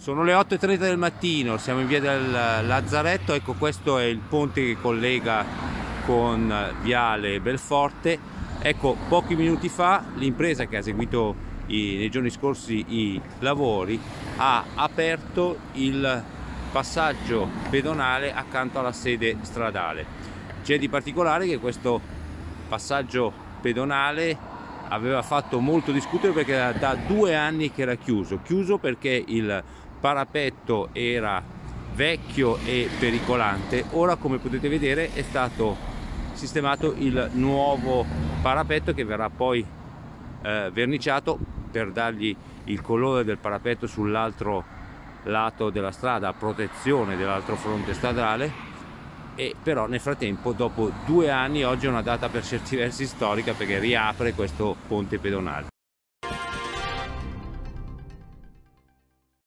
Sono le 8.30 del mattino, siamo in via del Lazzaretto, ecco questo è il ponte che collega con Viale Belforte. Ecco, pochi minuti fa l'impresa che ha seguito i, nei giorni scorsi i lavori ha aperto il passaggio pedonale accanto alla sede stradale. C'è di particolare che questo passaggio pedonale aveva fatto molto discutere perché era da due anni che era chiuso, chiuso perché il parapetto era vecchio e pericolante, ora come potete vedere è stato sistemato il nuovo parapetto che verrà poi eh, verniciato per dargli il colore del parapetto sull'altro lato della strada a protezione dell'altro fronte stradale. E però nel frattempo dopo due anni oggi è una data per certi versi storica perché riapre questo ponte pedonale